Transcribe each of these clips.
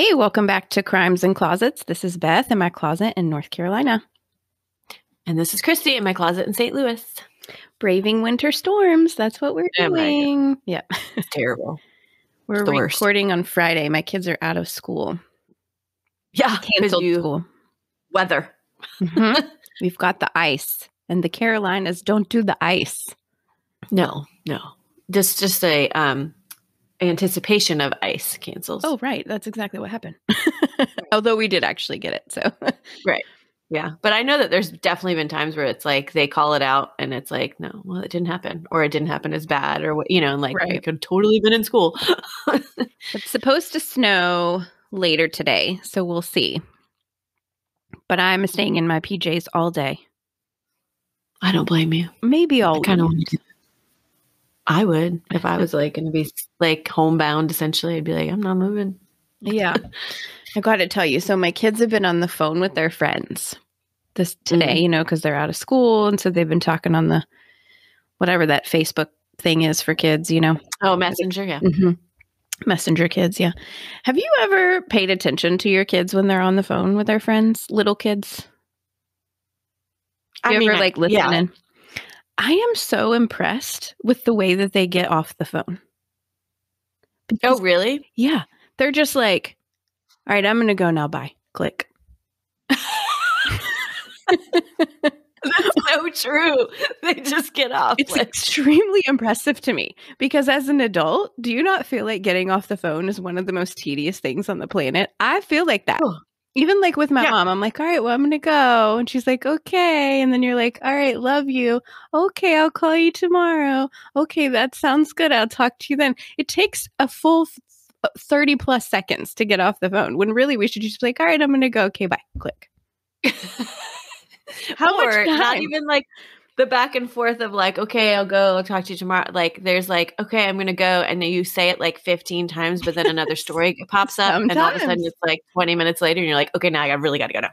Hey, welcome back to Crimes and Closets. This is Beth in my closet in North Carolina. And this is Christy in my closet in St. Louis. Braving winter storms. That's what we're Oh doing. Yep. It's terrible. We're worst. recording on Friday. My kids are out of school. Yeah, Canceled you school. weather. Mhm. We've got the ice, and the Carolinas don't do the ice. No, no. Just just a um anticipation of ice cancels. Oh, right. That's exactly what happened. Although we did actually get it. So, right. yeah. But I know that there's definitely been times where it's like they call it out and it's like, no, well, it didn't happen, or it didn't happen as bad, or what you know, and like Right. could totally been in school. it's supposed to snow later today. So, we'll see. But I'm staying in my PJs all day. I don't blame you. Maybe all kind of want to. I would if I was like going to be like homebound. Essentially, I'd be like, I'm not moving. Yeah. I got to tell you. So my kids have been on the phone with their friends this today, Mhm. you know, because they're out of school. And so they've been talking on the whatever that Facebook thing is for kids, you know, Oh, messenger, yeah. hmm messenger kids. Yeah. Have you ever paid attention to your kids when they're on the phone with their friends, little kids? You ever I- like listen yeah. I am so impressed with the way that they get off the phone. Oh, really? yeah. They're just like, all right, I'm going to go now. Bye. Click. That's so true. They just get off. It's like- extremely impressive to me because as an adult, do you not feel like getting off the phone is one of the most tedious things on the planet? I feel like that. Oh. Even like with my Yeah. mom, I'm like, all right, well, I'm going to go. And she's like, okay. And then you're like, all right, love you. Okay, I'll call you tomorrow. Okay, that sounds good. I'll talk to you then. It takes a full uh, 30 plus seconds to get off the phone when really we should just be like, all right, I'm going to go. Okay, bye. Click. How much or not time? even like the back and forth of like, okay, I'll go, I'll talk to you tomorrow. Like there's like, okay, I'm gonna go, and then you say it like 15 times, but then another story pops up, and all of a sudden it's like 20 minutes later, and you're like, okay, now I really got to go now.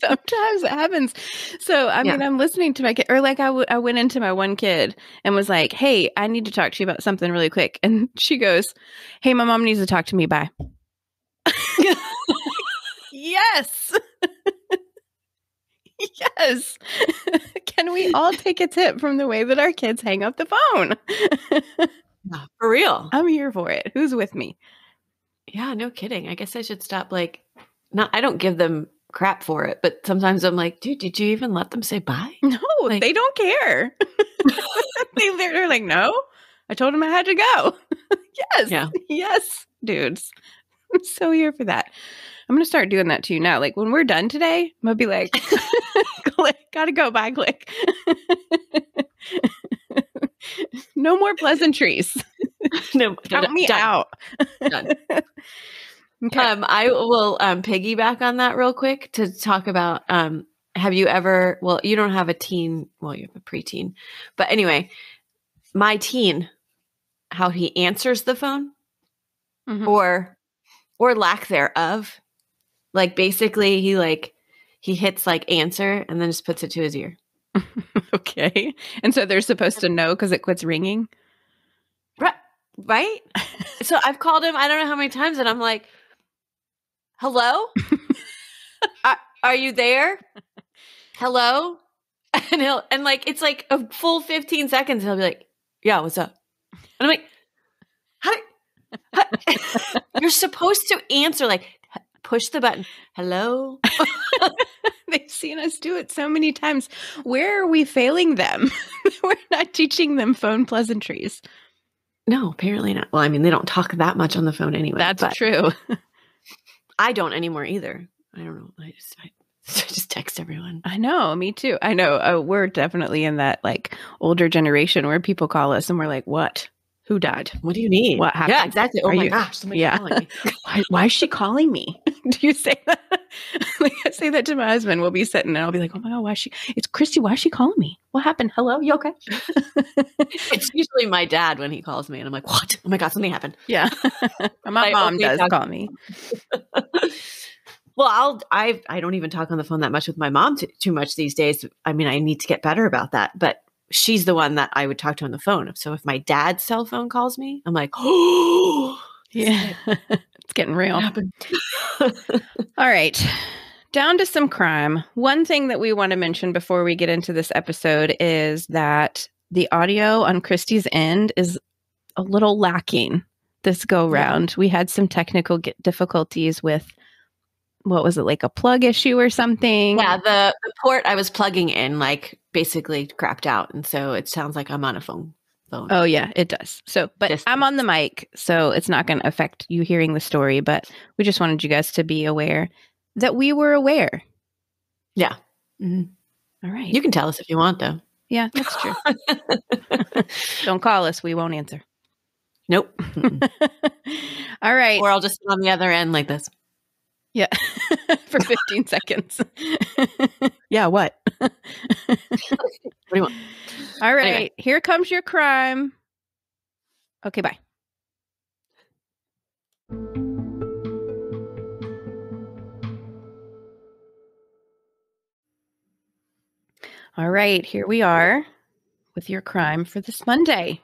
Sometimes it happens. So I Yeah. mean, I'm listening to my kid, or like I, w- I went into my one kid and was like, "Hey, I need to talk to you about something really quick." And she goes, "Hey, my mom needs to talk to me. Bye." yes. Yes. Can we all take a tip from the way that our kids hang up the phone? Yeah, For real? I'm here for it. Who's with me? Yeah, no kidding. I guess I should stop. Like, not. I don't give them crap for it, but sometimes I'm like, dude, did you even let them say bye? No, Like- they don't care. they, they're like, no, I told him I had to go. yes. Yeah. Yes, dudes. I'm so here for that. I'm going to start doing that to you now. Like when we're done today, I'm going to be like, click, gotta go, bye, click. no more pleasantries. no, Count me done. out. Done. okay. Um, I will um, piggyback on that real quick to talk about. Um, have you ever? Well, you don't have a teen. Well, you have a preteen, but anyway, my teen, how he answers the phone Mhm. or or lack thereof. Like basically, he like he hits like answer and then just puts it to his ear. okay. And so they're supposed to know because it quits ringing. Right? Right? so I've called him. I don't know how many times, and I'm like, "Hello, are, are you there? Hello?" And he'll and like it's like a full 15 seconds. He'll be like, "Yeah, what's up?" And I'm like, "How? how- You're supposed to answer like push the button. Hello." They've seen us do it so many times. Where are we failing them? We're not teaching them phone pleasantries. No, apparently not. Well, I mean, they don't talk that much on the phone anyway. That's true. I don't anymore either. I don't know. I just I, I just text everyone. I know, me too. I know. Uh, we're definitely in that like older generation where people call us and we're like, "What? Who died? What do you need? What happened? Yeah, exactly. Oh Are my you- gosh, somebody's Yeah. calling me. Why, why is she calling me?" Do you say that? like I say that to my husband. We'll be sitting and I'll be like, "Oh my god, why is she? It's Christy. Why is she calling me? What happened? Hello, you okay?" It's usually my dad when he calls me, and I'm like, "What? Oh my god, something happened." yeah, my mom does talk- call me. well, I'll I I don't even talk on the phone that much with my mom too, too much these days. I mean, I need to get better about that, but she's the one that I would talk to on the phone. So if my dad's cell phone calls me, I'm like, "Oh, Yeah. It's getting real. All right. Down to some crime. One thing that we want to mention before we get into this episode is that the audio on Christy's end is a little lacking this go round. We had some technical difficulties with what was it like a plug issue or something? yeah, the, the port I was plugging in like basically crapped out, and so it sounds like I'm on a phone. Phone. Oh yeah, it does. So, but Distance. I'm on the mic, so it's not going to affect you hearing the story, but we just wanted you guys to be aware that we were aware. yeah. Mhm. All right. You can tell us if you want, though. yeah, that's true. Don't call us, we won't answer. Nope. All right. or I'll just sit on the other end like this. Yeah. For 15 seconds. yeah, what? What do you want? All right. Anyway. Here comes your crime. Okay, bye. All right, here we are with your crime for this Monday.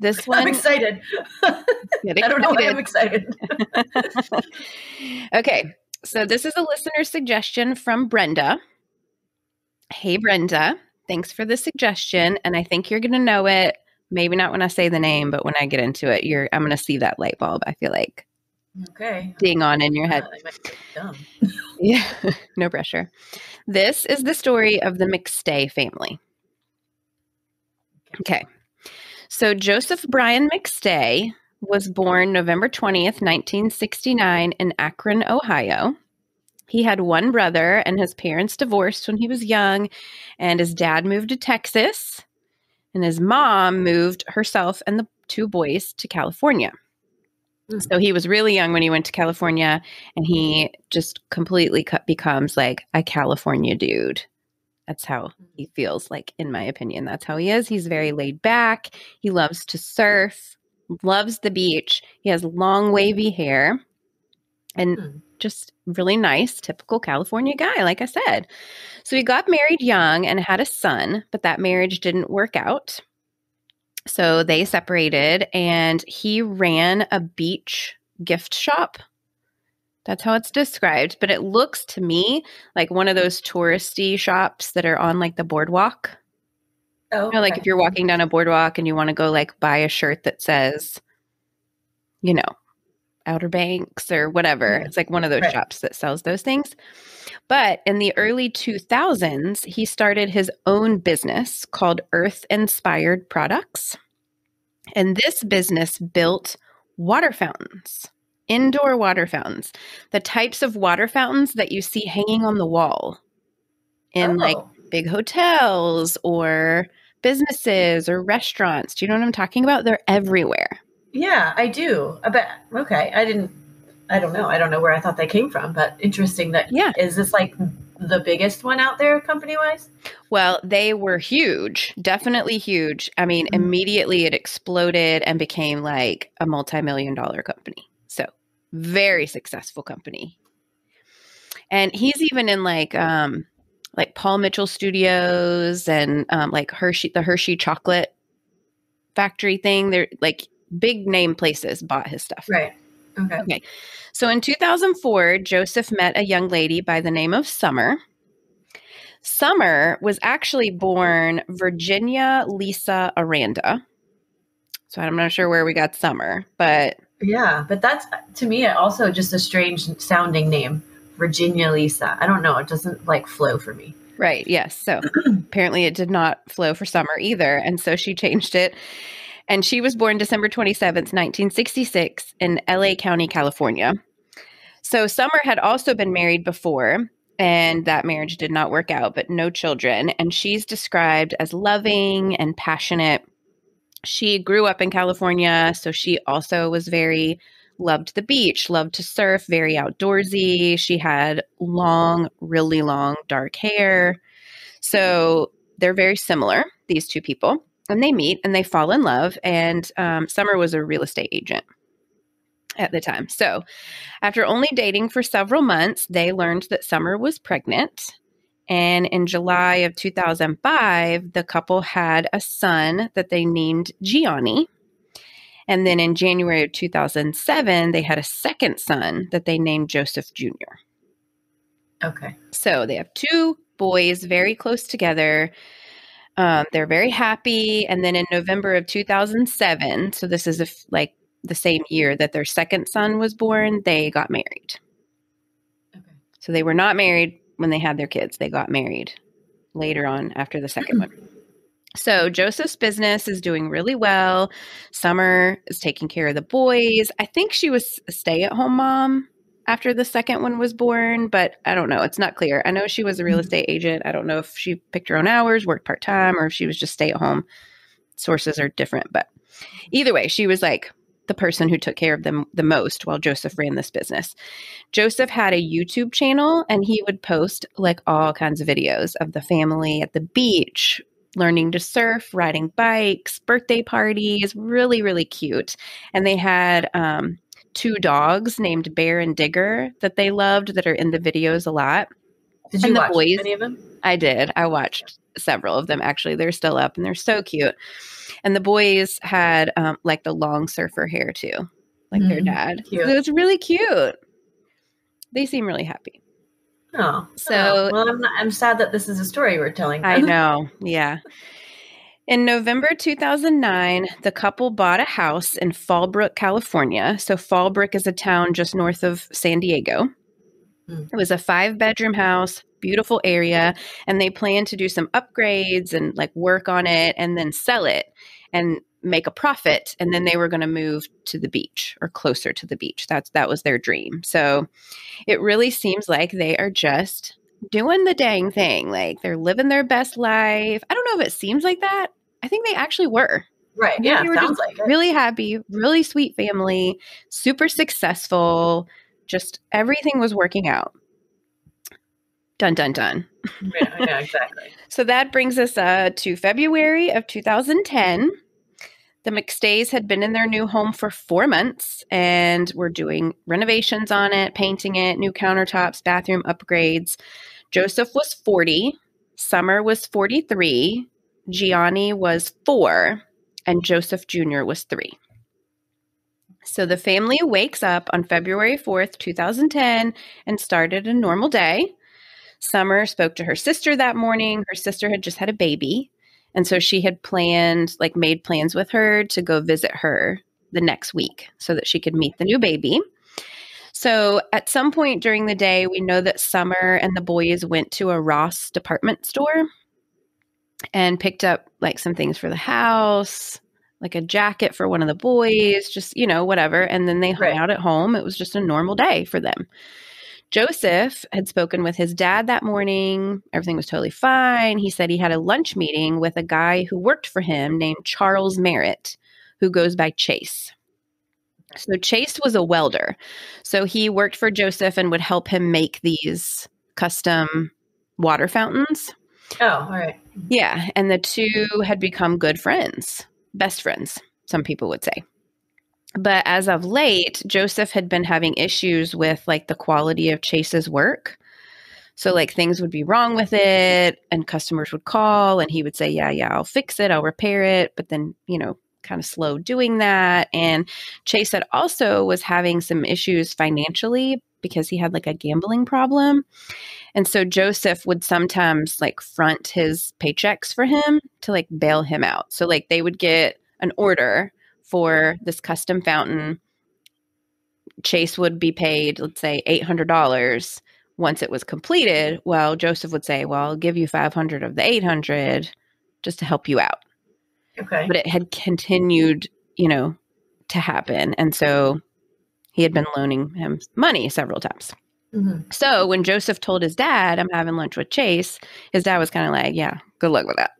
This one. I'm excited. I don't know why. I'm excited. okay, so this is a listener suggestion from Brenda. Hey, Brenda, thanks for the suggestion, and I think you're going to know it. Maybe not when I say the name, but when I get into it, you're I'm going to see that light bulb. I feel like Okay. ding on in your head. I might be dumb. Yeah, no pressure. This is the story of the McStay family. Okay. So Joseph Bryan McStay was born November 20th, 1969, in Akron, Ohio. He had one brother, and his parents divorced when he was young, and his dad moved to Texas, and his mom moved herself and the two boys to California. Mm. So he was really young when he went to California, and he just completely cut, becomes like a California dude. That's how he mm-hmm. feels like, in my opinion. That's how he is. He's very mm-hmm. laid back. He loves to surf, loves the beach. He has long, mm-hmm. wavy hair, and Hmm. just really nice, typical California guy, like I said. So he got married young and had a son, but that marriage didn't work out. So they separated, and he ran a beach gift shop. That's how it's described. But it looks to me like one of those touristy shops that are on like the boardwalk. Oh, You know, like okay. if you're walking down a boardwalk and you want to go like buy a shirt that says, you know, Outer Banks or whatever. It's like one of those Right. shops that sells those things. But in the early 2000s, he started his own business called Earth Inspired Products. And this business built water fountains, indoor water fountains, the types of water fountains that you see hanging on the wall in like Oh, big hotels or businesses or restaurants. Do you know what I'm talking about? They're everywhere. yeah, I do. I bet. Okay, I didn't. I don't know. I don't know where I thought they came from, but interesting. That Yeah. is this like the biggest one out there, company wise? Well, they were huge, definitely huge. I mean, Mhm. immediately it exploded and became like a multi million dollar company. So, very successful company. And he's even in like, um, like Paul Mitchell Studios and um, like Hershey, the Hershey chocolate factory thing. They're like big name places bought his stuff. Right. Okay. So in 2004, Joseph met a young lady by the name of Summer. Summer was actually born Virginia Lisa Aranda. So I'm not sure where we got Summer, but Yeah, but that's to me also just a strange sounding name, Virginia Lisa. I don't know. It doesn't like flow for me. right, yes. So apparently it did not flow for Summer either. And so she changed it. And she was born December 27th, 1966, in LA County, California. So Summer had also been married before, and that marriage did not work out, but no children. And she's described as loving and passionate. She grew up in California, so she also was very loved the beach, loved to surf, very outdoorsy. She had long, really long dark hair. So they're very similar, these two people. And they meet and they fall in love. And um, Summer was a real estate agent at the time. So after only dating for several months, they learned that Summer was pregnant. And in July of 2005, the couple had a son that they named Gianni. And then in January of 2007, they had a second son that they named Joseph Jr. Okay. So they have two boys very close together. Um, they're very happy. And then in November of 2007, so this is a like the same year that their second son was born, they got married. Okay. So they were not married when they had their kids. They got married later on after the second one. So Joseph's business is doing really well. Summer is taking care of the boys. I think she was a stay-at-home mom after the second one was born, but I don't know. It's not clear. I know she was a real Mhm. estate agent. I don't know if she picked her own hours, worked part-time, or if she was just stay-at-home. Sources are different, but either way, she was like the person who took care of them the most while Joseph ran this business. Joseph had a YouTube channel and he would post like all kinds of videos of the family at the beach, learning to surf, riding bikes, birthday parties, really, really cute. And they had um, two dogs named Bear and Digger that they loved that are in the videos a lot. Did you And the watch boys- any of them? I did. I watched several of them actually. They're still up and they're so cute. And the boys had um, like the long surfer hair too, like their Mhm. dad. Cute. So it's really cute. They seem really happy. Oh, So- oh. well, I'm not, I'm sad that this is a story we're telling. I know. Yeah. In November 2009, the couple bought a house in Fallbrook, California. So, Fallbrook is a town just north of San Diego. Hmm. It was a five bedroom house, beautiful area, and they plan to do some upgrades and like work on it and then sell it and make a profit and then they were going to move to the beach or closer to the beach. That's that was their dream. So, it really seems like they are just doing the dang thing. Like they're living their best life. I don't know if it seems like that. I think they actually were right. Yeah, they were sounds just like it. really happy, really sweet family, super successful. Just everything was working out. Dun dun dun. yeah, yeah, exactly. So that brings us uh, to February of 2010. The McStays had been in their new home for four months and were doing renovations on it, painting it, new countertops, bathroom upgrades. Joseph was 40, Summer was 43, Gianni was four, and Joseph Jr. was three. So the family wakes up on February 4th, 2010, and started a normal day. Summer spoke to her sister that morning. Her sister had just had a baby. And so she had planned, like, made plans with her to go visit her the next week so that she could meet the new baby. So at some point during the day, we know that Summer and the boys went to a Ross department store and picked up like some things for the house, like a jacket for one of the boys, just, you know, whatever. And then they hung Right. out at home. It was just a normal day for them. Joseph had spoken with his dad that morning. Everything was totally fine. He said he had a lunch meeting with a guy who worked for him named Charles Merritt, who goes by Chase. So Chase was a welder. So he worked for Joseph and would help him make these custom water fountains. Oh, all right. Yeah. And the two had become good friends, best friends, some people would say. But as of mm-hmm. late, Joseph had been having issues with like the quality of Chase's work. So, like, things would be wrong with it, and customers would call, and he would say, Yeah, yeah, I'll fix it, I'll repair it. But then, you know, kind of slow doing that. And Chase had also was having some issues financially because he had like a gambling problem. And so Joseph would sometimes like front his paychecks for him to like bail him out. So like they would get an order for this custom fountain. Chase would be paid, let's say $800 once it was completed. Well, Joseph would say, "Well, I'll give you 500 of the 800 just to help you out." Okay. But it had continued, you know, to happen. And so he had been loaning him money several times. Mhm. So when Joseph told his dad, I'm having lunch with Chase, his dad was kind of like, yeah, good luck with that.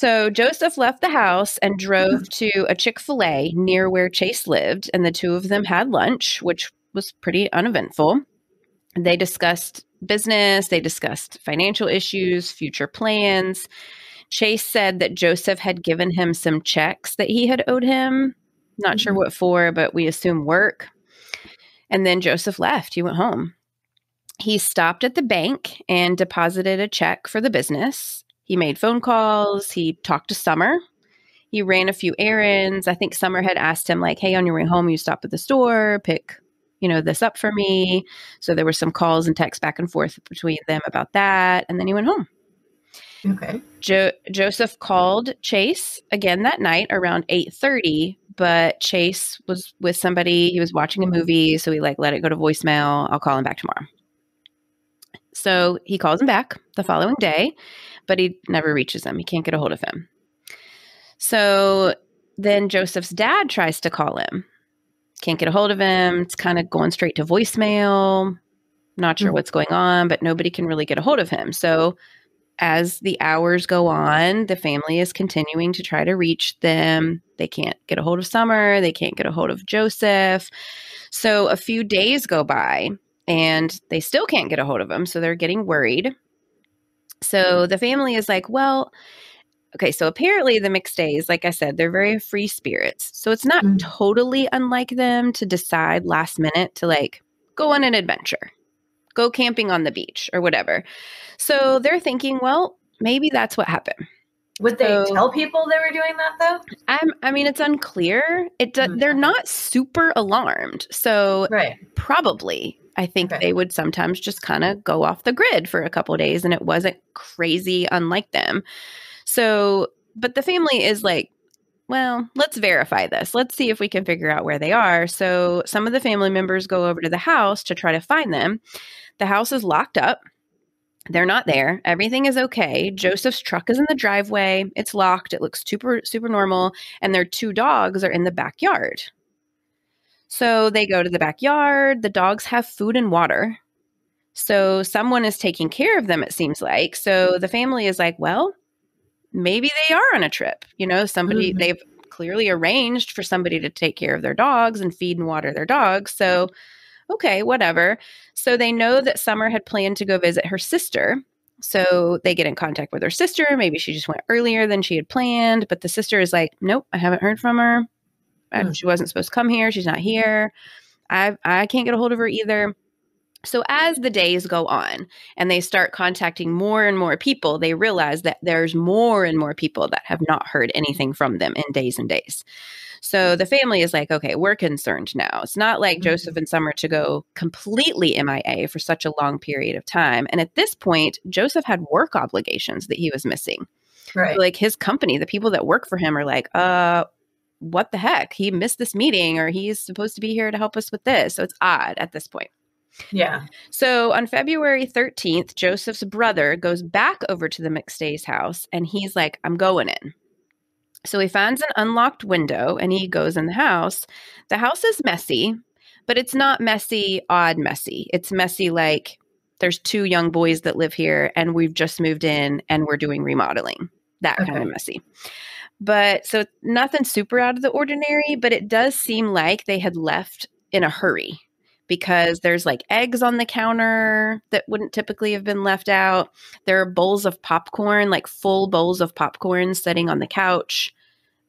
So Joseph left the house and drove to a Chick fil A near where Chase lived. And the two of them had lunch, which was pretty uneventful. They discussed business, they discussed financial issues, future plans. Chase said that Joseph had given him some checks that he had owed him. Not sure Mhm. what for, but we assume work. And then Joseph left. He went home. He stopped at the bank and deposited a check for the business. He made phone calls. He talked to Summer. he ran a few errands. I think Summer had asked him, like, hey, on your way home, you stop at the store, pick, you know, this up for me. So there were some calls and texts back and forth between them about that. And then he went home. Okay. Jo- Joseph called Chase again that night around 8:30, but Chase was with somebody. He was watching a movie, so he like let it go to voicemail. I'll call him back tomorrow. So he calls him back the following day, but he never reaches him. He can't get a hold of him. So then Joseph's dad tries to call him. Can't get a hold of him. It's kind of going straight to voicemail. Not sure Mhm. what's going on, but nobody can really get a hold of him. So as the hours go on, the family is continuing to try to reach them. They can't get a hold of Summer. They can't get a hold of Joseph. So a few days go by and they still can't get a hold of him. So they're getting worried. So the family is like, well, okay, so apparently the McStays, like I said, they're very free spirits. So it's not Mm. totally unlike them to decide last minute to like go on an adventure, go camping on the beach or whatever. So they're thinking, well, maybe that's what happened. Would they So- tell people they were doing that though? I'm, I mean, it's unclear. It do, Mm, they're not super alarmed. So Right. probably I think Okay. they would sometimes just kind of go off the grid for a couple days and it wasn't crazy unlike them. So, but the family is like, well, let's verify this. Let's see if we can figure out where they are. So, some of the family members go over to the house to try to find them. The house is locked up. They're not there. Everything is okay. Joseph's truck is in the driveway. It's locked. It looks super super normal and their two dogs are in the backyard. So they go to the backyard. The dogs have food and water. So someone is taking care of them, it seems like. So the family is like, well, maybe they are on a trip. You know, somebody, Mhm. they've clearly arranged for somebody to take care of their dogs and feed and water their dogs. So, okay, whatever. So they know that Summer had planned to go visit her sister. So they get in contact with her sister. Maybe she just went earlier than she had planned, but the sister is like, nope, I haven't heard from her. Hmm. She wasn't supposed to come here. She's not here. I I can't get a hold of her either. So as the days go on and they start contacting more and more people, they realize that there's more and more people that have not heard anything from them in days and days. So the family is like, okay, we're concerned now. It's not like Mhm. Joseph and Summer to go completely MIA for such a long period of time. And at this point, Joseph had work obligations that he was missing. Right. Like his company, the people that work for him are like, uh, what the heck? He missed this meeting or he's supposed to be here to help us with this. So it's odd at this point. yeah. So on February 13th, Joseph's brother goes back over to the McStay's house and he's like, I'm going in. So he finds an unlocked window and he goes in the house. The house is messy, but it's not messy, odd messy. It's messy like there's two young boys that live here and we've just moved in and we're doing remodeling. That kind of messy. But so nothing super out of the ordinary, but it does seem like they had left in a hurry because there's like eggs on the counter that wouldn't typically have been left out. There are bowls of popcorn, like full bowls of popcorn sitting on the couch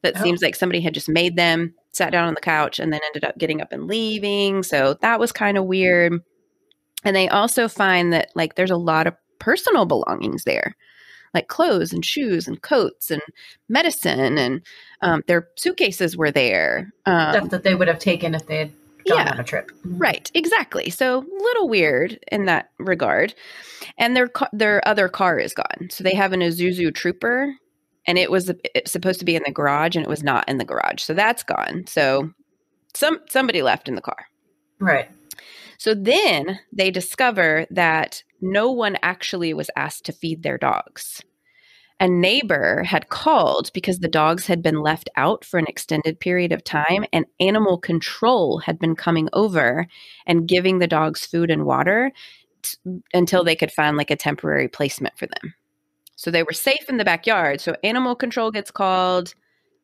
that Oh. seems like somebody had just made them, sat down on the couch, and then ended up getting up and leaving. So that was kind of weird. And they also find that like there's a lot of personal belongings there. Like clothes and shoes and coats and medicine, and um, their suitcases were there. Um, Stuff that they would have taken if they had gone yeah. on a trip. Mm-hmm. Right, exactly. So little weird in that regard. And their ca- their other car is gone. So they have an Isuzu Trooper, and it was it's supposed to be in the garage, and it was not in the garage. So that's gone. So some somebody left in the car. Right. So then they discover that no one actually was asked to feed their dogs. A neighbor had called because the dogs had been left out for an extended period of time, and animal control had been coming over and giving the dogs food and water t- until they could find like a temporary placement for them. So they were safe in the backyard. So animal control gets called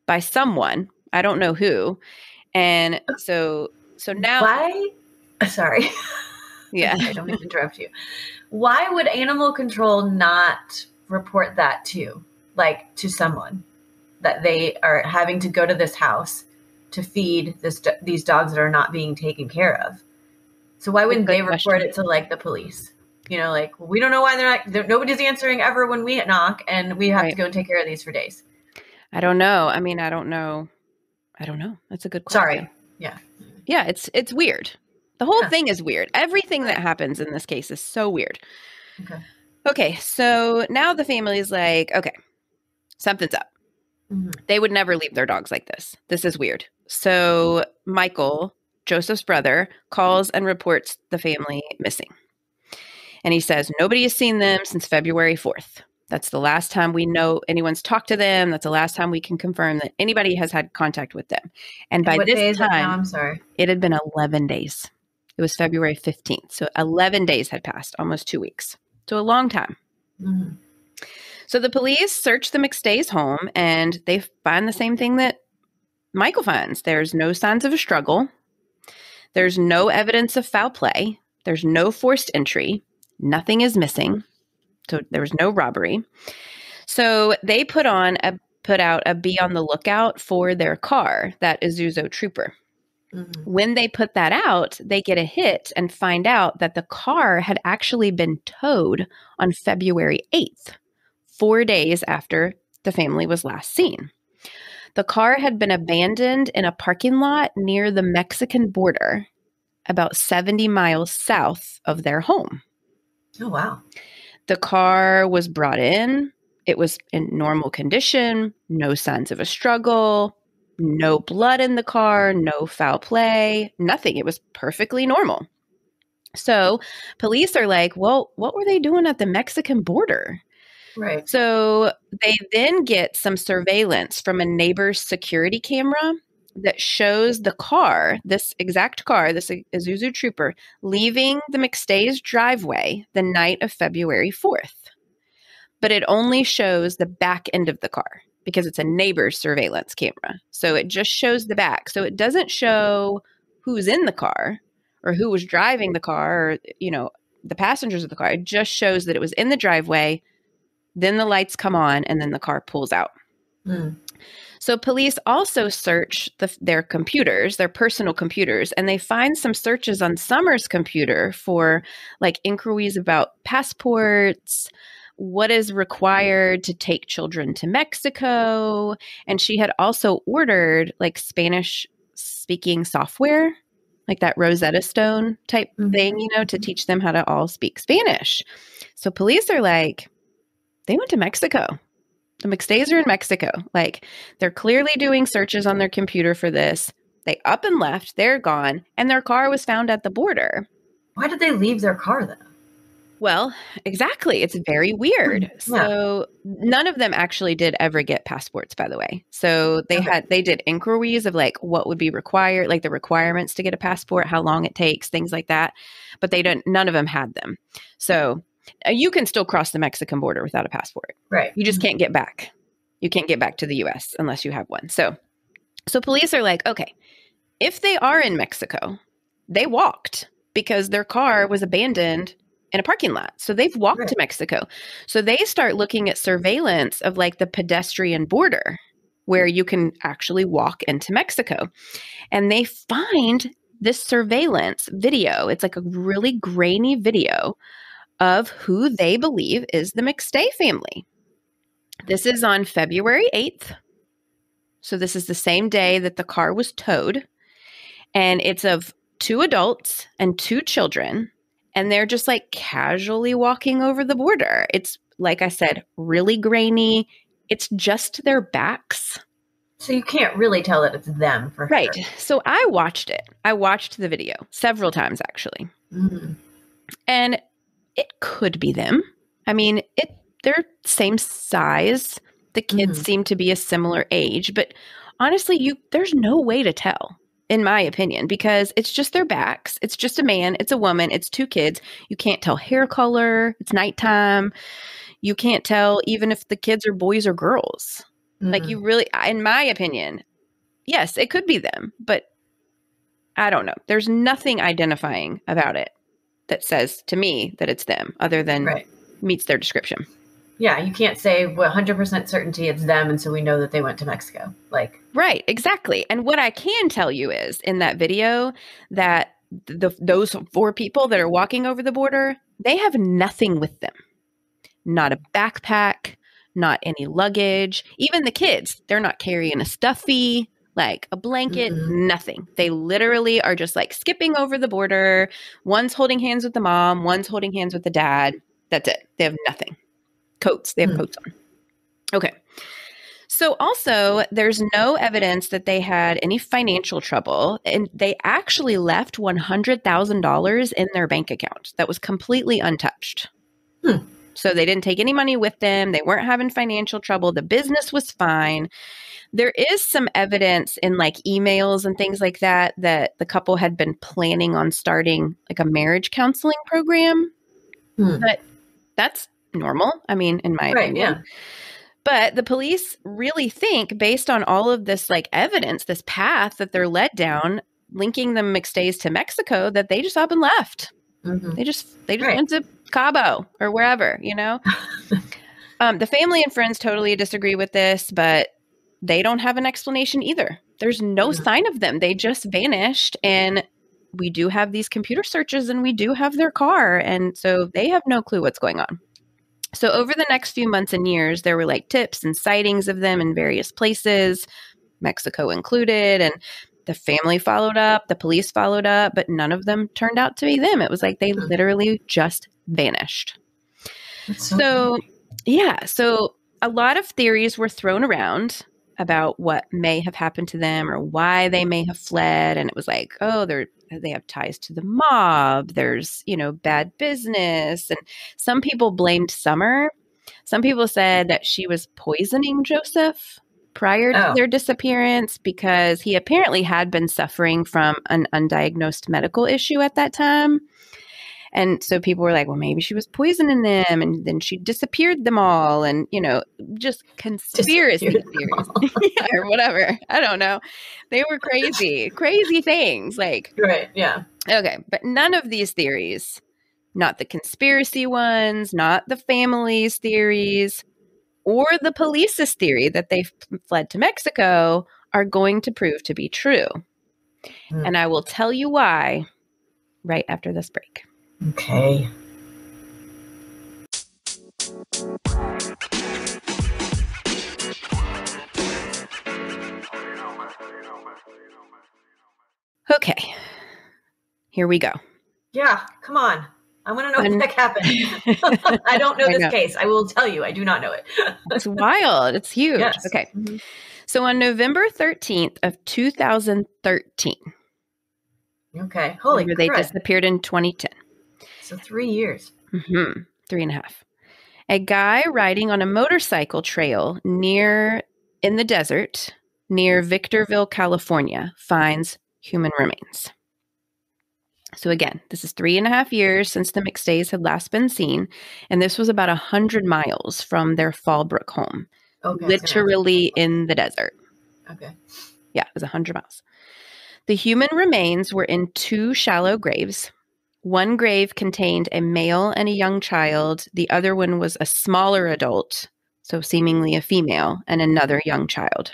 by someone, I don't know who. And oh. so so now Why? Sorry. yeah. I don't interrupt you. Why would animal control not report that to, like, to someone that they are having to go to this house to feed this these dogs that are not being taken care of? So why wouldn't Good they report it to like the police? You know, like we don't know why they're not. They're, nobody's answering ever when we knock, and we have Right. to go and take care of these for days. I don't know. I mean, I don't know. I don't know. That's a good question. Sorry. Yeah. Yeah, it's it's weird. The whole Yeah. thing is weird. Everything that happens in this case is so weird. Okay. Okay, so now the family is like, okay, something's up. Mhm. They would never leave their dogs like this. This is weird. So Michael, Joseph's brother, calls and reports the family missing. And he says, nobody has seen them since February 4th. That's the last time we know anyone's talked to them. That's the last time we can confirm that anybody has had contact with them. And by what this is it now? time, I'm sorry. it had been 11 days. It was February 15th. So 11 days had passed, almost two weeks. So a long time. Mhm. So the police search the McStay's home and they find the same thing that Michael finds. There's no signs of a struggle. There's no evidence of foul play. There's no forced entry. Nothing is missing. So there was no robbery. So they put on a put out a be on the lookout for their car, that Isuzu Trooper. Mhm. When they put that out, they get a hit and find out that the car had actually been towed on February 8th, four days after the family was last seen. The car had been abandoned in a parking lot near the Mexican border, about 70 miles south of their home. Oh wow. The car was brought in. It was in normal condition, no signs of a struggle, no blood in the car, no foul play, nothing. It was perfectly normal. So, police are like, well, what were they doing at the Mexican border? Right. So, they then get some surveillance from a neighbor's security camera that shows the car, this exact car, this Isuzu Trooper, leaving the McStay's driveway the night of February 4th. But it only shows the back end of the car because it's a neighbor's surveillance camera. So it just shows the back. So it doesn't show who's in the car or who was driving the car or, you know, the passengers of the car. It just shows that it was in the driveway. Then the lights come on and then the car pulls out. Mm. So police also search the, their computers, their personal computers, and they find some searches on Summer's computer for like inquiries about passports, what is required to take children to Mexico, and she had also ordered like Spanish speaking software, like that Rosetta Stone type Mhm. thing, you know, to teach them how to all speak Spanish. So police are like they went to Mexico. The McStays are in Mexico. Like they're clearly doing searches on their computer for this. They up and left, they're gone, and their car was found at the border. Why did they leave their car then? Well, exactly. It's very weird. Yeah. So none of them actually did ever get passports, by the way. So they Okay. had they did inquiries of like what would be required, like the requirements to get a passport, how long it takes, things like that. But they didn't none of them had them. So uh, you can still cross the Mexican border without a passport. Right. You just can't get back. You can't get back to the US unless you have one. So so police are like, okay, if they are in Mexico, they walked because their car was abandoned in a parking lot. So they've walked Right. to Mexico. So they start looking at surveillance of like the pedestrian border where mm. you can actually walk into Mexico. And they find this surveillance video. It's like a really grainy video of who they believe is the McStay family. This is on February 8th. So this is the same day that the car was towed. And it's of two adults and two children. And they're just like casually walking over the border. It's, like I said, really grainy. It's just their backs. So you can't really tell that it's them for Right. sure. So I watched it. I watched the video several times actually. Mhm. and it could be them. I mean, it they're same size. The kids Mhm. seem to be a similar age, but honestly, you there's no way to tell in my opinion because it's just their backs. It's just a man, it's a woman, it's two kids. You can't tell hair color. It's nighttime. You can't tell even if the kids are boys or girls. Like Mhm. you really in my opinion, yes, it could be them, but I don't know. There's nothing identifying about it that says to me that it's them other than right. meets their description. Yeah, you can't say 100% certainty it's them, and so we know that they went to Mexico. Like, Right, exactly. And what I can tell you is in that video that the those four people that are walking over the border, they have nothing with them. Not a backpack, not any luggage. Even the kids, they're not carrying a stuffy, like a blanket, Mhm. nothing. They literally are just like skipping over the border. One's holding hands with the mom, one's holding hands with the dad. That's it. They have nothing. Coats, they have Hmm. coats on. Okay. So, also, there's no evidence that they had any financial trouble, and they actually left $100,000 in their bank account that was completely untouched. Hmm. So, they didn't take any money with them. They weren't having financial trouble. The business was fine. There is some evidence in like emails and things like that that the couple had been planning on starting like a marriage counseling program. Hmm. But that's normal. I mean, in my Right, opinion. yeah. But the police really think, based on all of this like evidence, this path that they're led down, linking the McStays to Mexico, that they just up and left. Mhm. They just they just Right. went to Cabo or wherever, you know. um, the family and friends totally disagree with this, but they don't have an explanation either. There's no sign of them. They just vanished, and we do have these computer searches, and we do have their car, and so they have no clue what's going on. So over the next few months and years, there were like tips and sightings of them in various places, Mexico included, and the family followed up, the police followed up, but none of them turned out to be them. It was like they literally just vanished. That's so, So, yeah, so a lot of theories were thrown around about what may have happened to them or why they may have fled and it was like, oh, they're Uh, they have ties to the mob. There's, you know, bad business and some people blamed Summer. Some people mm. said that she was poisoning Joseph prior to Oh. their disappearance because he apparently had been suffering from an undiagnosed medical issue at that time. And so people were like, well, maybe she was poisoning them and then she disappeared them all. And, you know, just conspiracy theories yeah, or whatever. I don't know. They were crazy, crazy things. Like, right, yeah. okay, but none of these theories, not the conspiracy ones, not the family's theories, or the police's theory that they fled to Mexico, are going to prove to be true. Hmm. And I will tell you why right after this break. Okay. Okay, here we go. Yeah, come on. I want to know what the heck happened. I don't know I this know. case. I will tell you, I do not know it. It's wild. It's huge. Yes. Okay. Mhm. So on November 13th of 2013, Okay. Holy they disappeared in 2010. So three years. hmm Three and a half. A guy riding on a motorcycle trail near in the desert near Victorville, California, finds human remains. So again, this is three and a half years since the McStays had last been seen, and this was about a hundred miles from their Fallbrook home, Okay. Was literally in the desert. Okay. Yeah, it was a 100 miles. The human remains were in two shallow graves. One grave contained a male and a young child. The other one was a smaller adult, so seemingly a female, and another young child.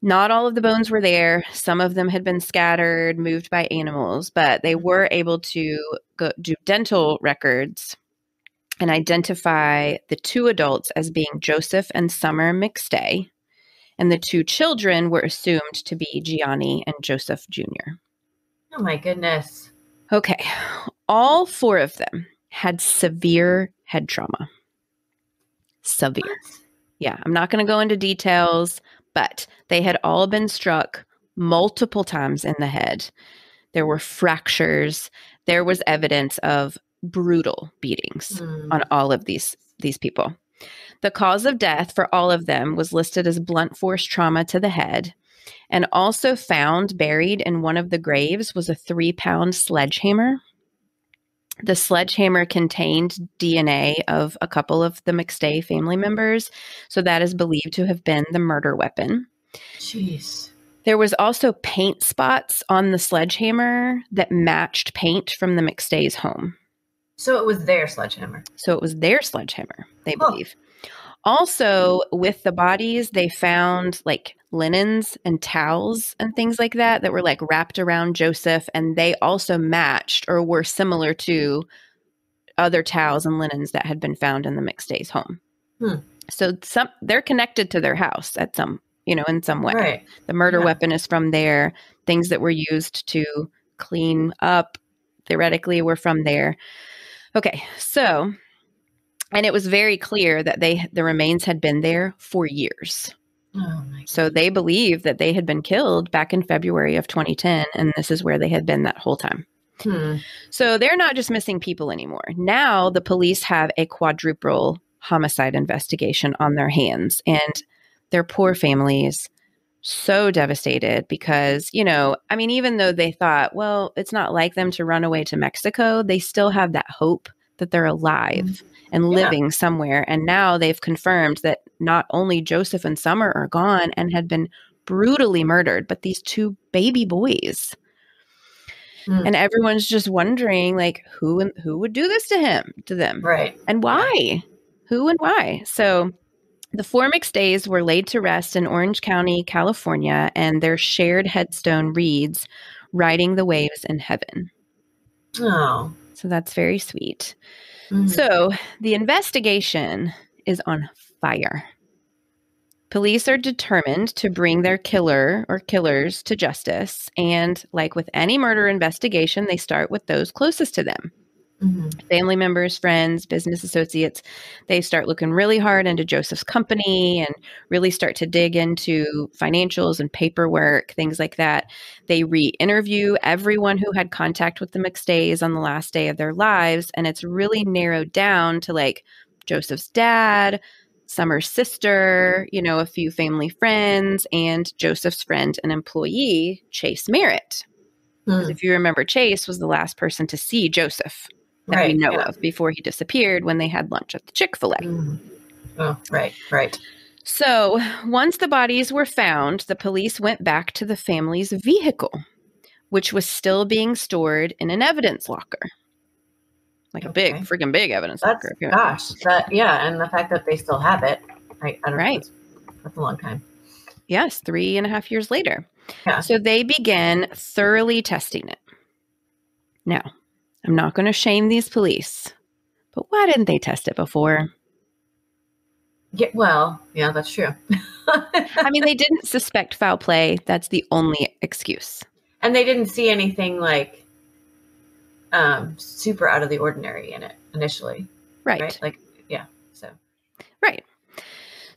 Not all of the bones were there. Some of them had been scattered, moved by animals, but they mm-hmm. were able to go, do dental records and identify the two adults as being Joseph and Summer McStay and the two children were assumed to be Gianni and Joseph Jr. Oh my goodness. Okay, all four of them had severe head trauma. Severe. Yeah, I'm not going to go into details, but they had all been struck multiple times in the head. There were fractures. There was evidence of brutal beatings Hmm. on all of these these people. The cause of death for all of them was listed as blunt force trauma to the head. And also found buried in one of the graves was a three pound sledgehammer. The sledgehammer contained DNA of a couple of the McStay family members. So that is believed to have been the murder weapon. Jeez. There was also paint spots on the sledgehammer that matched paint from the McStay's home. So it was their sledgehammer. So it was their sledgehammer, they Huh. believe. Also, with the bodies, they found like linens and towels and things like that that were like wrapped around Joseph, and they also matched or were similar to other towels and linens that had been found in the McStay's home. Hmm. So some they're connected to their house at some, you know, in some way. Right. The murder Yeah. weapon is from there. Things that were used to clean up theoretically were from there. Okay, so and it was very clear that they the remains had been there for years. Oh my So they believe that they had been killed back in February of 2010 and this is where they had been that whole time. Hmm. So they're not just missing people anymore. Now the police have a quadruple homicide investigation on their hands and their poor families so devastated because, you know, I mean even though they thought, well, it's not like them to run away to Mexico, they still have that hope that they're alive and Yeah. living somewhere and now they've confirmed that not only Joseph and Summer are gone and had been brutally murdered, but these two baby boys Hmm. and everyone's just wondering like who and who would do this to him to them Right. and why who and why so the four McStays were laid to rest in Orange County, California, and their shared headstone reads, Riding the Waves in Heaven. Oh. So that's very sweet. Mhm. So the investigation is on fire. Police are determined to bring their killer or killers to justice. And like with any murder investigation, they start with those closest to them Mhm. family members, friends, business associates. They start looking really hard into Joseph's company and really start to dig into financials and paperwork, things like that. They re interview everyone who had contact with the McStays on the last day of their lives. And it's really narrowed down to like Joseph's dad, Summer's sister, you know, a few family friends, and Joseph's friend and employee, Chase Merritt. Hmm. if you remember, Chase was the last person to see Joseph that we know yeah. of before he disappeared when they had lunch at the Chick fil A. Mhm. Oh, right, right. So, once the bodies were found, the police went back to the family's vehicle, which was still being stored in an evidence locker. Like a big, freaking big evidence That's locker. gosh, that yeah, and the fact that they still have it, I, I don't Right. know, that's, that's a long time. Yes, three and a half years later. Yeah. So they began thoroughly testing it. Now, I'm not going to shame these police, but why didn't they test it before? Yeah, well, yeah, that's true. I mean, they didn't suspect foul play. That's the only excuse. and they didn't see anything like um super out of the ordinary in it initially, Right. right? Like, yeah. So Right.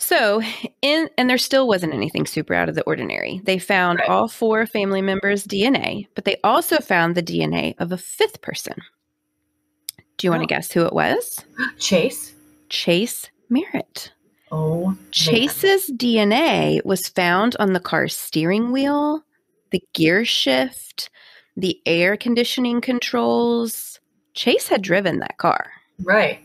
So, in and there still wasn't anything super out of the ordinary. They found Right. all four family members' DNA, but they also found the DNA of a fifth person. Do you want Oh. to guess who it was? Chase. Chase Merritt. Oh, man. Chase's DNA was found on the car's steering wheel, the gear shift, the air conditioning controls. Chase had driven that car. Right.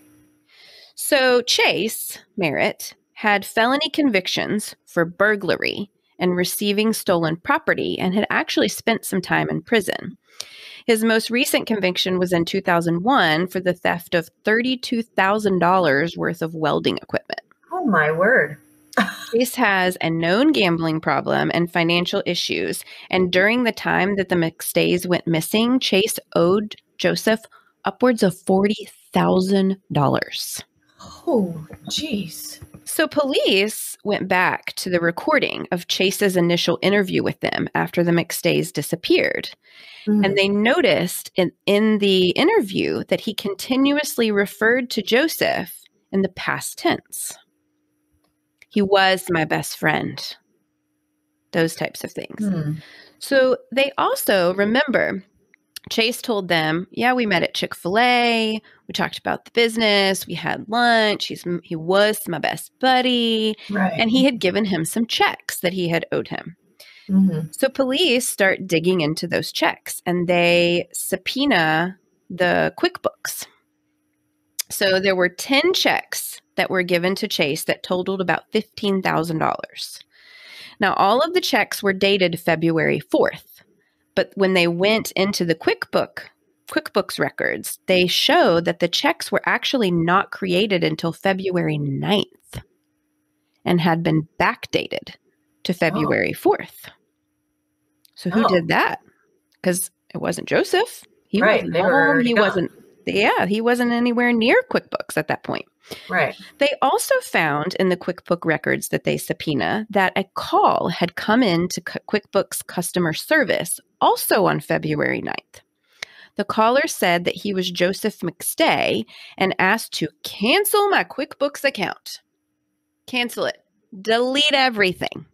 So Chase Merritt had felony convictions for burglary and receiving stolen property and had actually spent some time in prison. His most recent conviction was in 2001 for the theft of $32,000 worth of welding equipment. Oh my word. Chase has a known gambling problem and financial issues. And during the time that the McStays went missing, Chase owed Joseph upwards of $40,000. Oh, jeez. So police went back to the recording of Chase's initial interview with them after the McStays disappeared. Mm. And they noticed in, in the interview that he continuously referred to Joseph in the past tense. He was my best friend. Those types of things. Hmm. So they also remember Chase told them, "Yeah, we met at Chick Fil A. We talked about the business. We had lunch. He's he was my best buddy, Right. and he had given him some checks that he had owed him." Mhm. So police start digging into those checks, and they subpoena the QuickBooks. So there were ten checks that were given to Chase that totaled about fifteen thousand dollars. Now, all of the checks were dated February 4th, but when they went into the QuickBook QuickBooks records, they show that the checks were actually not created until February 9th and had been backdated to oh. February 4th. So who Oh. did that? Because it wasn't Joseph. He Right, wasn't home. He gone. wasn't. Yeah, he wasn't anywhere near QuickBooks at that point. Right. They also found in the QuickBook records that they subpoena that a call had come in to QuickBooks customer service also on February 9th. The caller said that he was Joseph McStay and asked to cancel my QuickBooks account. Cancel it. Delete everything.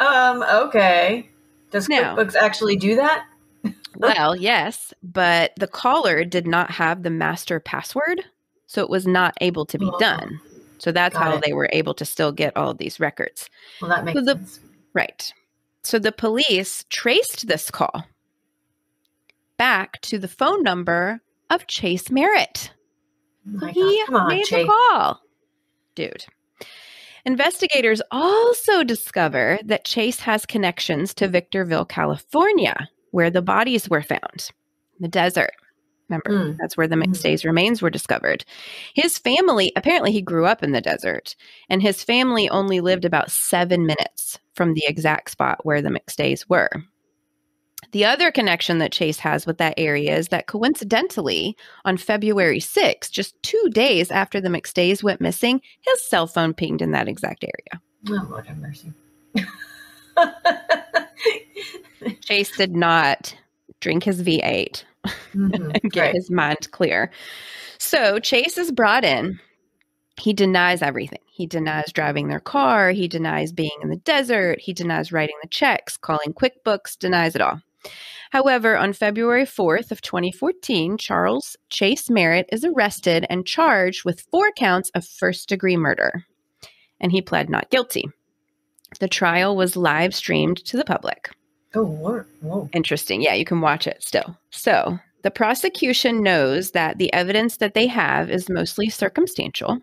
Um, okay. Does Now- QuickBooks actually do that? Well, yes, but the caller did not have the master password, so it was not able to be Oh. done. So that's how it. they were able to still get all of these records. Well, that makes So the- sense. Right. So the police traced this call back to the phone number of Chase Merritt. Oh he on, made Chase. the call. Dude. Investigators also discover that Chase has connections to Victorville, California, where the bodies were found. The desert. Remember, Mm. that's where the. McStay's remains were discovered. His family, apparently, he grew up in the desert, and his family only lived about seven minutes from the exact spot where the McStays were. The other connection that Chase has with that area is that coincidentally, on February 6th, just two days after the McStays went missing, his cell phone pinged in that exact area. Oh, Lord have mercy. Chase did not drink his V8 Mhm, and get right. his mind clear. So Chase is brought in. He denies everything. He denies driving their car. He denies being in the desert. He denies writing the checks, calling QuickBooks, denies it all. However, on February 4th of 2014, Charles Chase Merritt is arrested and charged with four counts of first-degree murder. And he pled not guilty. The trial was live streamed to the public. Oh, whoa. whoa. Interesting. Yeah, you can watch it still. So the prosecution knows that the evidence that they have is mostly circumstantial,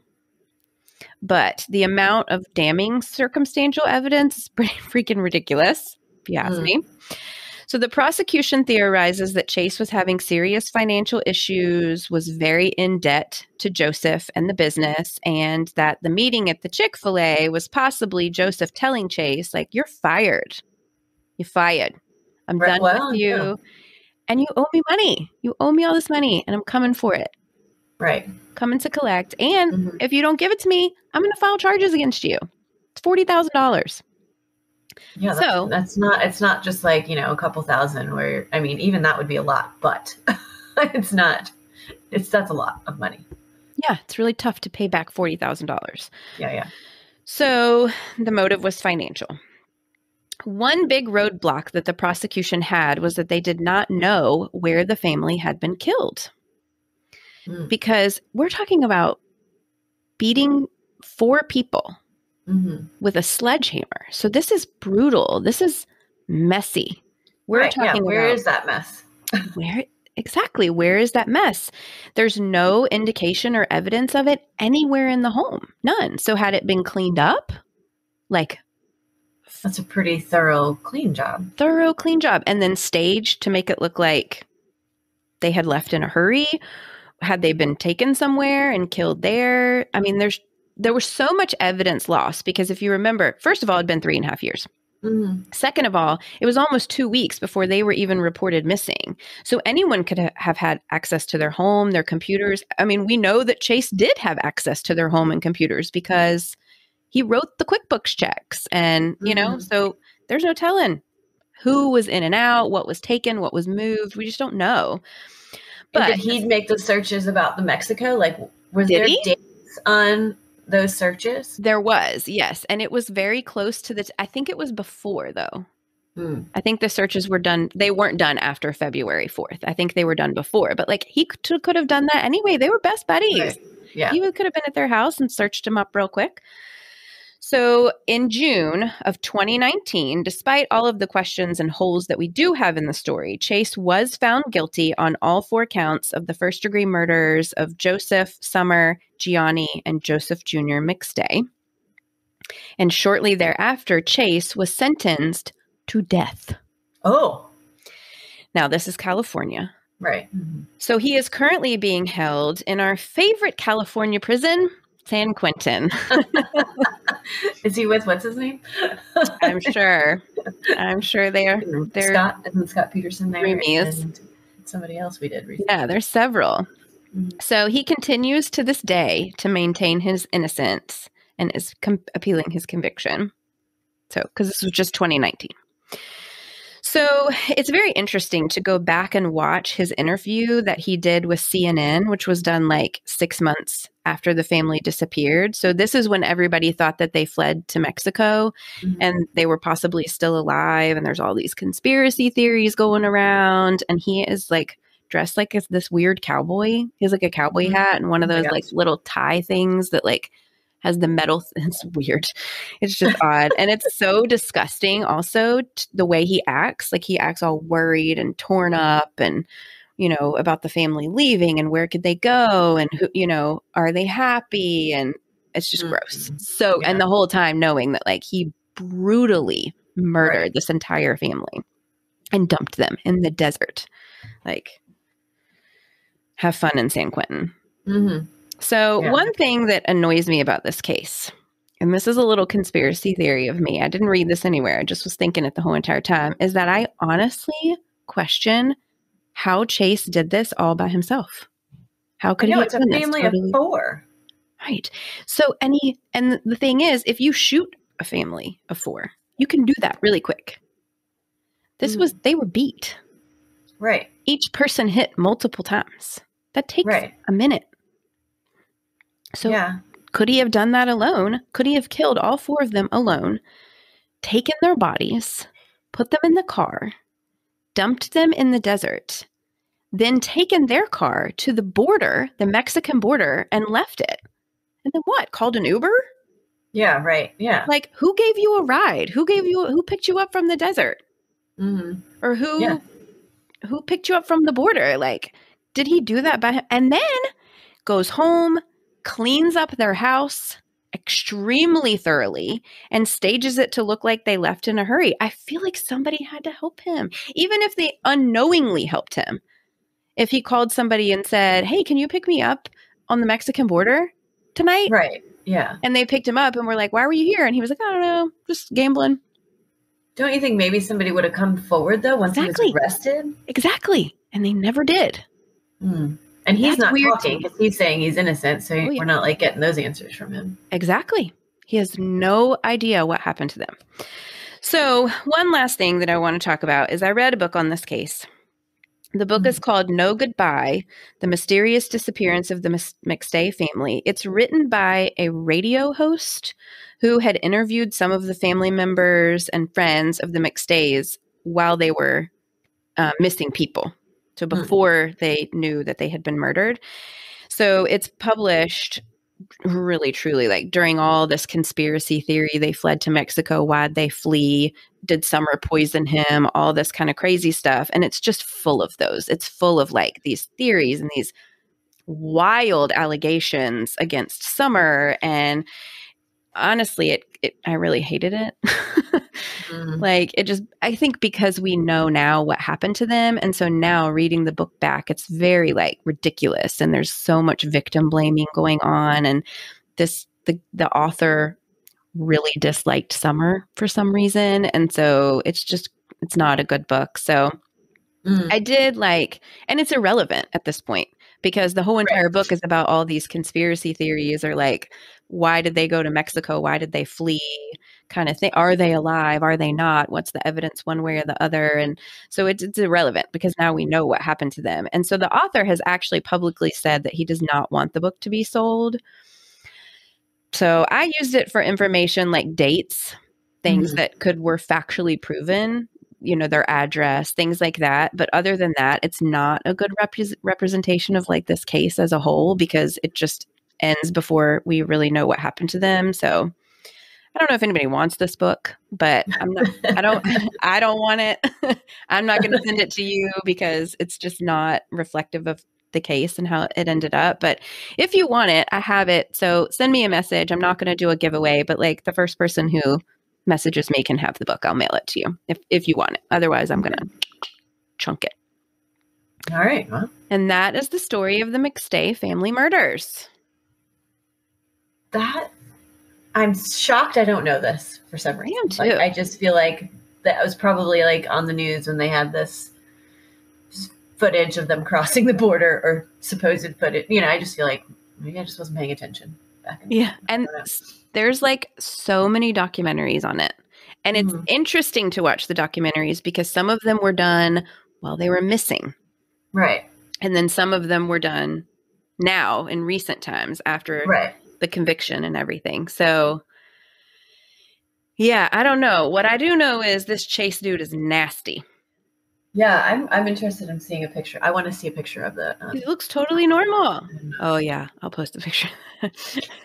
but the amount of damning circumstantial evidence is pretty freaking ridiculous, if you ask Mm. me. So the prosecution theorizes that Chase was having serious financial issues, was very in debt to Joseph and the business, and that the meeting at the Chick fil A was possibly Joseph telling Chase, like, you're fired. You're fired. I'm Right, done well, with you. yeah. And you owe me money. You owe me all this money, and I'm coming for it. Right. Coming to collect. And Mhm. if you don't give it to me, I'm going to file charges against you. It's $40,000. Yeah. That's, So- that's not. It's not just like you know a couple thousand. Where I mean, even that would be a lot, but it's not. It's that's a lot of money. Yeah, it's really tough to pay back $40,000. Yeah. Yeah. So the motive was financial. One big roadblock that the prosecution had was that they did not know where the family had been killed. Mm. Because we're talking about beating four people hmm with a sledgehammer. So this is brutal. This is messy. We're right. Yeah. talking Where about is that mess? where exactly where is that mess? There's no indication or evidence of it anywhere in the home. None. So had it been cleaned up? Like That's a pretty thorough clean job. thorough clean job. And then staged to make it look like they had left in a hurry had they been taken somewhere and killed there. I mean there's there was so much evidence lost because if you remember first of all it'd been three and a half years. Hmm second of all it was almost two weeks before they were even reported missing. So anyone could ha- have had access to their home their computers. I mean we know that chase did have access to their home and computers because he wrote the quickbooks checks and you know Mhm. so there's no telling who was in and out what was taken what was moved we just don't know But but did he make the searches about the Mexico? Like, was there he? dates on those searches? there was yes and it was very close to the t- i think it was before though Hmm. I think the searches were done. They weren't done after February 4th. I think they were done before. But like he could, could have done that anyway. They were best buddies. Right. Yeah. He could have been at their house and searched him up real quick. So in June of 2019, despite all of the questions and holes that we do have in the story, Chase was found guilty on all four counts of the first degree murders of Joseph, Summer, Gianni, and Joseph Jr. McStay. And shortly thereafter, Chase was sentenced to death. Oh, Now, this is California. right. Mhm. So he is currently being held in our favorite California prison, San Quentin. Is he with what's his name? I'm sure. I'm sure they are. They're- Scott isn't Scott Peterson there? Remies. And somebody else we did recently. Yeah, there's several. Mhm. So he continues to this day to maintain his innocence and is com- appealing his conviction. So, because this was just 2019. So it's very interesting to go back and watch his interview that he did with CNN, which was done like six months after the family disappeared. So this is when everybody thought that they fled to Mexico Mhm. and they were possibly still alive. And there's all these conspiracy theories going around. And he is like dressed like this weird cowboy. He has like a cowboy Mhm. hat and one of those like little tie things that like has the metal. It's weird. It's just odd. And it's so disgusting also t- the way he acts. Like he acts all worried and torn up and, you know, about the family leaving and where could they go and who, you know, are they happy? And it's just gross. Mhm. So, Yeah. and the whole time knowing that like he brutally murdered this entire family and dumped them in the desert. Like, have fun in San Quentin. Mhm. So, Yeah. one thing that annoys me about this case, and this is a little conspiracy theory of me, I didn't read this anywhere, I just was thinking it the whole entire time, is that I honestly question how Chase did this all by himself. How could know, he it's a family totally- of four. Right. So, any, and the thing is, if you shoot a family of four, you can do that really quick. This Mm. was, they were beat. Right. Each person hit multiple times. That takes Right. a minute. So, yeah. could he have done that alone? Could he have killed all four of them alone, taken their bodies, put them in the car, dumped them in the desert, then taken their car to the border, the Mexican border, and left it? And then what? Called an Uber? Yeah. Right. Yeah. Like, who gave you a ride? Who gave you, who picked you up from the desert? hmm Or who, Yeah. who picked you up from the border? Like, did he do that by? And then goes home, cleans up their house extremely thoroughly, and stages it to look like they left in a hurry. I feel like somebody had to help him, even if they unknowingly helped him. If he called somebody and said, Hey, can you pick me up on the Mexican border tonight? Right. Yeah. And they picked him up and were like, Why were you here? And he was like, I don't know, just gambling. Don't you think maybe somebody would have come forward though once Exactly. he was arrested? Exactly. And they never did. Mm. And he's That's not weird talking because he's saying he's innocent, so Oh, yeah. we're not like getting those answers from him. Exactly. He has no idea what happened to them. So, one last thing that I want to talk about is I read a book on this case. The book is called No Goodbye The Mysterious Disappearance of the McStay Family. It's written by a radio host who had interviewed some of the family members and friends of the McStays while they were uh, missing people. So, Hmm. before they knew that they had been murdered. So, it's published really truly like during all this conspiracy theory they fled to mexico why'd they flee did summer poison him all this kind of crazy stuff and it's just full of those it's full of like these theories and these wild allegations against summer and honestly it, it i really hated it Mm. like it just i think because we know now what happened to them and so now reading the book back it's very like ridiculous and there's so much victim blaming going on and this the the author really disliked summer for some reason and so it's just it's not a good book so Mm. I did like, and it's irrelevant at this point because the whole entire Right. book is about all these conspiracy theories or like, why did they go to Mexico? Why did they flee? Kind of thing. Are they alive? Are they not? What's the evidence one way or the other? And so it's, it's irrelevant because now we know what happened to them. And so the author has actually publicly said that he does not want the book to be sold. So I used it for information like dates, things Mhm. that could were factually proven you know their address things like that but other than that it's not a good repres representation of like this case as a whole because it just ends before we really know what happened to them so i don't know if anybody wants this book but i'm not i don't i don't want it. I'm not going to send it to you because it's just not reflective of the case and how it ended up but if you want it i have it so send me a message. I'm not going to do a giveaway but like the first person who messages me can have the book. I'll mail it to you if, if you want it. Otherwise i'm going to chunk it. All right. Well, and that is the story of the mcstay family murders that I'm shocked I don't know this for some I reason. am Like. I just feel like that was probably like on the news when they had this footage of them crossing the border or supposed footage. You know, I just feel like maybe I just wasn't paying attention back. In Yeah. And don't know. s- there's like so many documentaries on it. And it's Mhm. interesting to watch the documentaries because some of them were done while they were missing. right, And then some of them were done now in recent times after right. The conviction and everything. So, yeah, I don't know. What I do know is this Chase dude is nasty. Yeah, I'm I'm interested in seeing a picture. I want to see a picture of the. Um, He looks totally normal. Oh, yeah, I'll post a picture.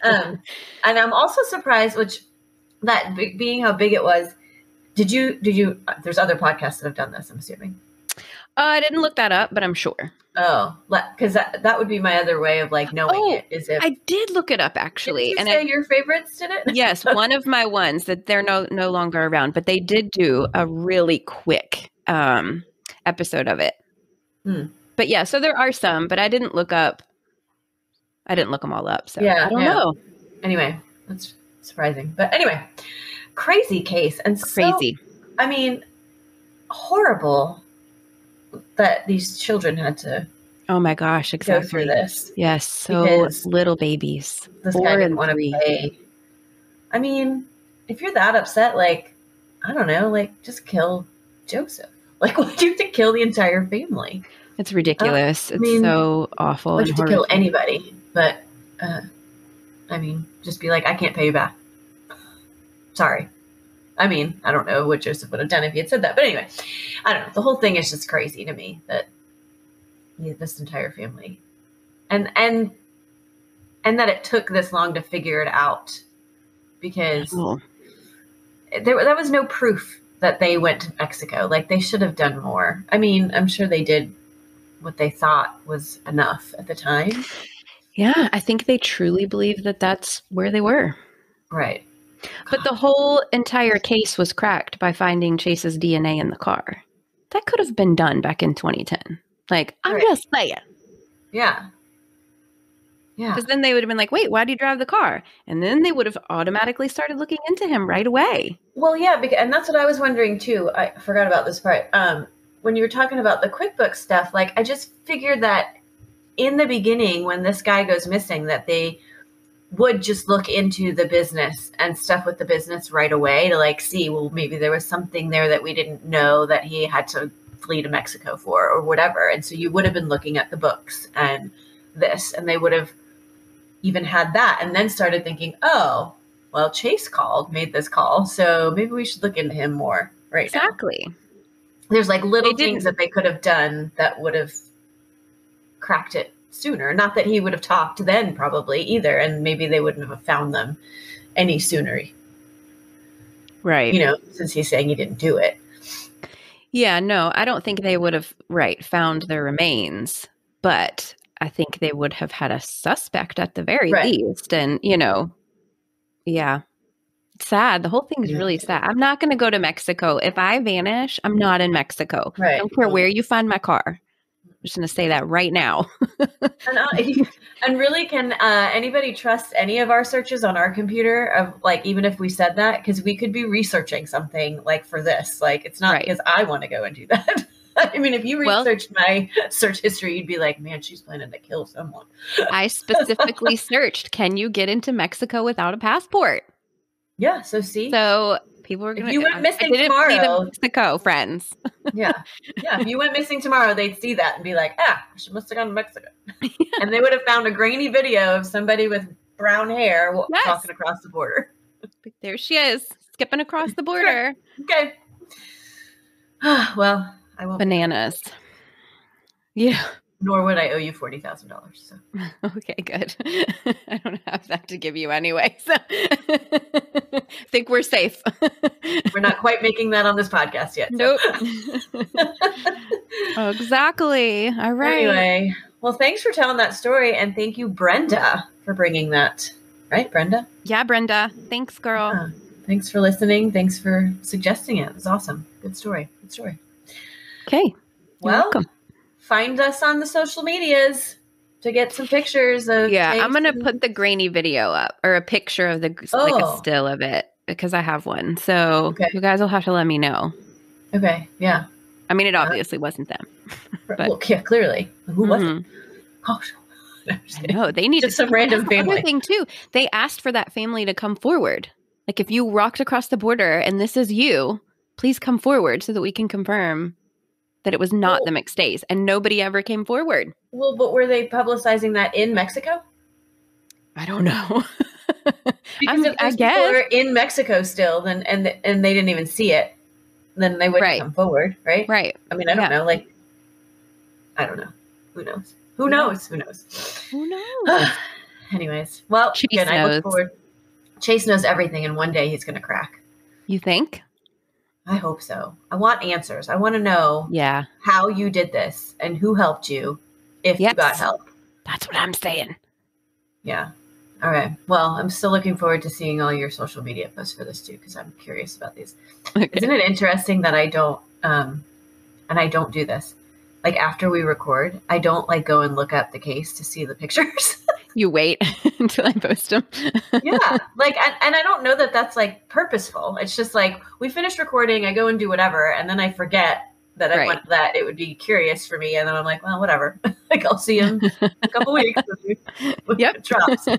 um, and I'm also surprised, which that being how big it was. Did you? Did you? uh, There's other podcasts that have done this. I'm assuming. Uh, I didn't look that up, but I'm sure. Oh, because that that would be my other way of like knowing Oh, it. Is if I did look it up actually, you and say I, your favorites did it? yes, one of my ones that they're no no longer around, but they did do a really quick um episode of it. Hmm. But yeah, so there are some, but I didn't look up. I didn't look them all up, so Yeah, I don't yeah. know. Anyway, that's surprising. But anyway, crazy case and so- Crazy. I mean, horrible that these children had to Oh my gosh, go exactly. through this. Yes, so Because little babies. This Four guy didn't want to pay. I mean, if you're that upset, like, I don't know, like, just kill Joseph. Like, why'd you have to kill the entire family? It's ridiculous. it's Uh, mean, so awful Why'd you have to kill anybody? But, uh, I mean, just be like, I can't pay you back. Sorry. I mean, I don't know what Joseph would have done if he had said that. But anyway, I don't know. The whole thing is just crazy to me that yeah, this entire family and and and that it took this long to figure it out because Oh, there that was no proof that they went to Mexico. Like they should have done more. I mean, I'm sure they did what they thought was enough at the time. yeah, I think they truly believe that that's where they were. Right. But the whole entire case was cracked by finding Chase's DNA in the car. That could have been done back in 2010. Like, I'm Right. just saying. Yeah. Yeah. Because then they would have been like, wait, why do you drive the car? And then they would have automatically started looking into him right away. Well, yeah, because, and that's what I was wondering too. I forgot about this part. Um, when you were talking about the QuickBooks stuff, like I just figured that in the beginning, when this guy goes missing, that they would just look into the business and stuff with the business right away to like see, well, maybe there was something there that we didn't know that he had to flee to Mexico for or whatever. And so you would have been looking at the books and this, and they would have even had that and then started thinking, oh, well, Chase called, made this call, so maybe we should look into him more right now. Exactly. There's like little things that they could have done that would have cracked it sooner. Not that he would have talked then, probably either, and maybe they wouldn't have found them any sooner. Right. You know, since he's saying he didn't do it. Yeah, no, I don't think they would have, right, found their remains, but I think they would have had a suspect at the very Right. least. And, you know, yeah, sad. The whole thing is Yeah. really sad. I'm not going to go to Mexico. If I vanish, I'm not in Mexico. I Right. don't care where you find my car. I'm just going to say that right now. And, uh, and really, can uh, anybody trust any of our searches on our computer? Of like, even if we said that, because we could be researching something like for this. Like, it's not Right. because I want to go and do that. I mean, if you Well- researched my search history, you'd be like, "Man, she's planning to kill someone." I specifically searched, can you get into Mexico without a passport? Yeah. So see, So people are going to. you went missing I didn't flee tomorrow- Mexico, friends. yeah, yeah. If you went missing tomorrow, they'd see that and be like, "Ah, she must have gone to Mexico," and they would have found a grainy video of somebody with brown hair Yes. walking across the border. There she is, skipping across the border. Okay. well, I won't. Bananas. Yeah. Nor would I owe you forty thousand dollars. So Okay, good. I don't have that to give you anyway. So I think we're safe. we're not quite making that on this podcast yet. so. nope. oh, exactly. All right. Anyway, well, thanks for telling that story, and thank you, Brenda, for bringing that. Right, Brenda. Yeah, Brenda. Thanks, girl. Yeah. Thanks for listening. Thanks for suggesting it. It was awesome. Good story. Good story. Okay. Well, welcome. Find us on the social medias to get some pictures of. Yeah, I'm gonna and- put the grainy video up or a picture of the like Oh. a still of it because I have one. So Okay. you guys will have to let me know. Okay. Yeah. I mean, it uh, obviously wasn't them. But- well, yeah, clearly. Who was it? Gosh. No, I'm just I kidding. know they need Just some random family. thing too. They asked for that family to come forward. Like if you walked across the border and this is you, please come forward so that we can confirm that it was not Well- the McStays. And nobody ever came forward. Well, but were they publicizing that in Mexico? I don't know. Because if I those people guess. are in Mexico still, then and and they didn't even see it, then they wouldn't Right. come forward, right? right. I mean, I don't Yeah. know. Like, I don't know. Who knows? Who knows? Who knows? Who knows? Anyways, well, Chase again, I look forward. Chase knows everything, and one day he's going to crack. you think? I hope so. I want answers. I want to know Yeah. how you did this and who helped you, if Yes. you got help. That's what I'm saying. Yeah. All right. Well, I'm still looking forward to seeing all your social media posts for this too, because I'm curious about these. Isn't it interesting that I don't, um, and I don't do this. Like after we record, I don't like go and look up the case to see the pictures. You wait until I post them. yeah, like, and, and I don't know that that's like purposeful. It's just like we finish recording, I go and do whatever, and then I forget that I Right. want that it would be curious for me, and then I'm like, well, whatever. like I'll see him in a couple weeks. when Yep. drops. So.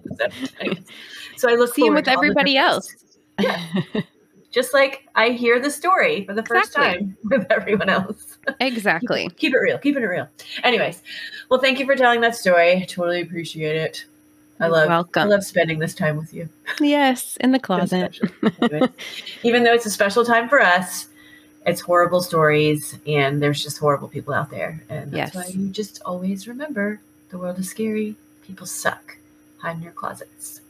So I look See him with everybody else. Yeah. Just like I hear the story for the first Exactly. time with everyone else. exactly. Keep it real. Keeping it real. Anyways, well, thank you for telling that story. Totally appreciate it. I love. welcome. I love spending this time with you. Yes, in the closet. Even though it's a special time for us, it's horrible stories, and there's just horrible people out there, and that's Yes. why you just always remember the world is scary. People suck. Hide in your closets.